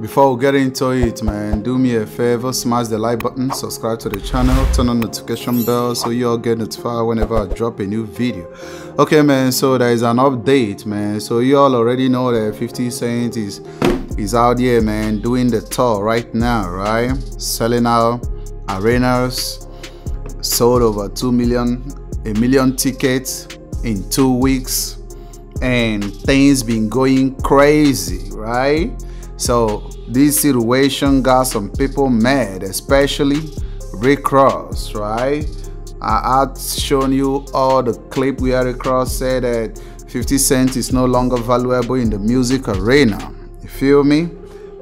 Before we get into it, man, do me a favor, smash the like button, subscribe to the channel, turn on notification bell so you all get notified whenever I drop a new video. Okay, man, so there is an update, man. So you all already know that 50 Cent is is out here, man, doing the tour right now, right? Selling out arenas, sold over 2 million, a million tickets in two weeks, and things been going crazy, right? So this situation got some people mad, especially Rick Ross, right? I had shown you all the clip where Rick Ross said that 50 Cent is no longer valuable in the music arena. You feel me?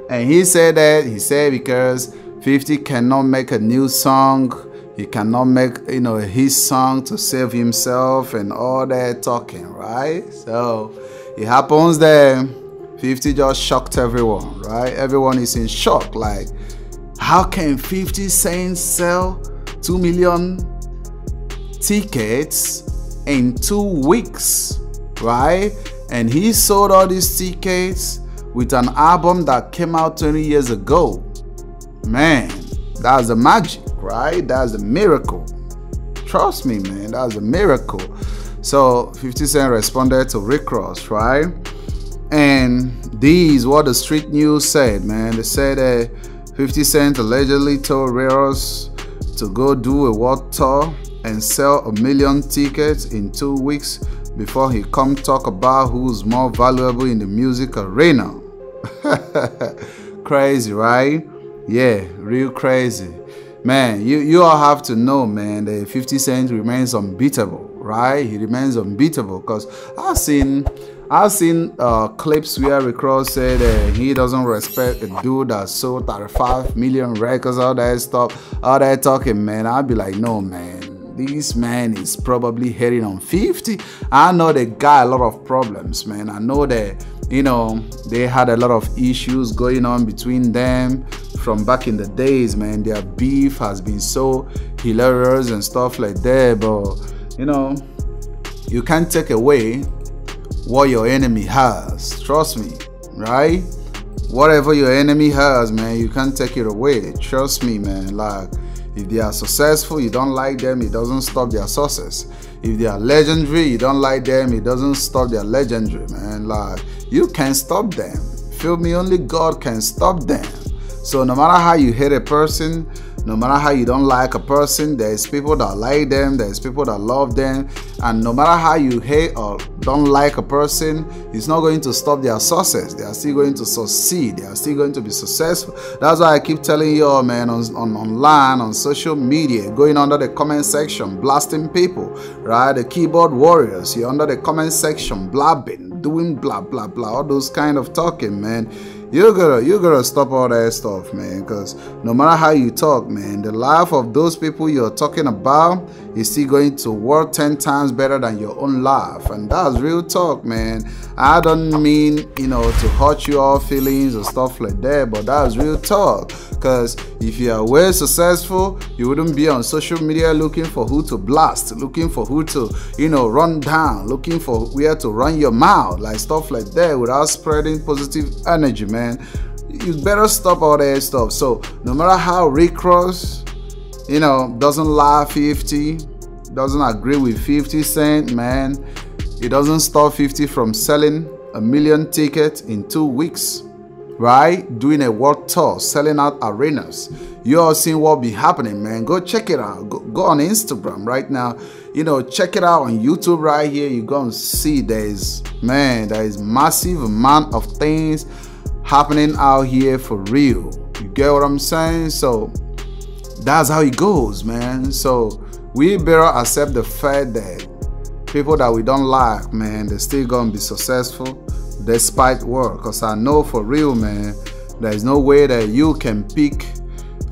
And he said that, he said because 50 cannot make a new song, he cannot make, you know, his song to save himself and all that talking, right? So it happens that 50 just shocked everyone, right? Everyone is in shock. Like, how can 50 Cent sell 2 million tickets in two weeks, right? And he sold all these tickets with an album that came out 20 years ago. Man, that's the magic, right? That's a miracle. Trust me, man, that's a miracle. So 50 Cent responded to Rick Ross, right? And these what the street news said, man. They said that 50 Cent allegedly told Ross to go do a world tour and sell a million tickets in two weeks before he come talk about who's more valuable in the music arena. crazy, right? Yeah, real crazy. Man, you, you all have to know, man, that 50 Cent remains unbeatable, right? He remains unbeatable because I've seen I've seen uh, clips where Rick Ross said uh, he doesn't respect a dude that sold 35 million records, all that stuff, all that talking, man. I'd be like, no, man, this man is probably heading on 50. I know the guy a lot of problems, man. I know that, you know, they had a lot of issues going on between them from back in the days, man. Their beef has been so hilarious and stuff like that, but, you know, you can't take away what your enemy has. Trust me, right? Whatever your enemy has, man, you can't take it away. Trust me, man. Like, if they are successful, you don't like them, it doesn't stop their success. If they are legendary, you don't like them, it doesn't stop their legendary, man. Like, you can't stop them. Feel me? Only God can stop them. So, no matter how you hate a person, no matter how you don't like a person, there's people that like them, there's people that love them, and no matter how you hate or don't like a person, it's not going to stop their success. They are still going to succeed. They are still going to be successful. That's why I keep telling you all, man, on, on online, on social media, going under the comment section, blasting people, right? The keyboard warriors, you're under the comment section, blabbing, doing blah blah blah, all those kind of talking, man you gotta you gotta stop all that stuff man because no matter how you talk man the life of those people you're talking about is still going to work 10 times better than your own life and that's real talk man. I don't mean you know to hurt your feelings or stuff like that but that's real talk because if you are well successful you wouldn't be on social media looking for who to blast looking for who to you know run down looking for where to run your mouth like stuff like that without spreading positive energy man. You better stop all that stuff. So no matter how Rick Ross, you know, doesn't like 50, doesn't agree with 50 Cent, man, it doesn't stop 50 from selling a million tickets in two weeks right? Doing a world tour, selling out arenas. You all seen what be happening, man. Go check it out. Go, go, on Instagram right now. You know, check it out on YouTube right here. You're to see there is, man, there is massive amount of things happening out here for real. You get what I'm saying? So that's how it goes, man. So we better accept the fact that people that we don't like, man, they're still gonna be successful despite work. Cause I know for real, man, there's no way that you can pick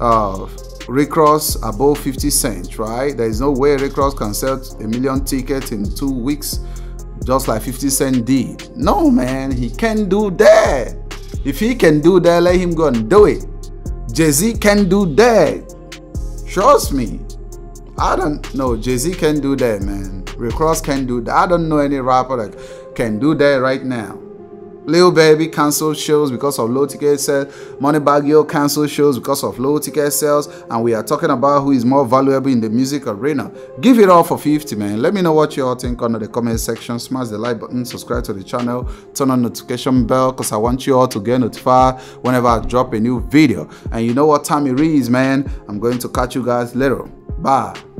uh Rick Ross above 50 cents, right? There's no way Rick Ross can sell a million tickets in two weeks just like 50 Cent did. No, man, he can't do that. If he can do that, let him go and do it. Jay Z can do that. Trust me. I don't know. Jay Z can do that, man. Rick Ross can do that. I don't know any rapper that can do that right now. Lil Baby canceled shows because of low ticket sales. Moneybagg Yo canceled shows because of low ticket sales. And we are talking about who is more valuable in the music arena. Give it all for 50, man. Let me know what you all think under the comment section. Smash the like button, subscribe to the channel, turn on notification bell because I want you all to get notified whenever I drop a new video. And you know what time it is, man. I'm going to catch you guys later. Bye.